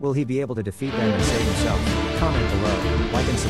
Will he be able to defeat them and save himself? Comment below, like and subscribe.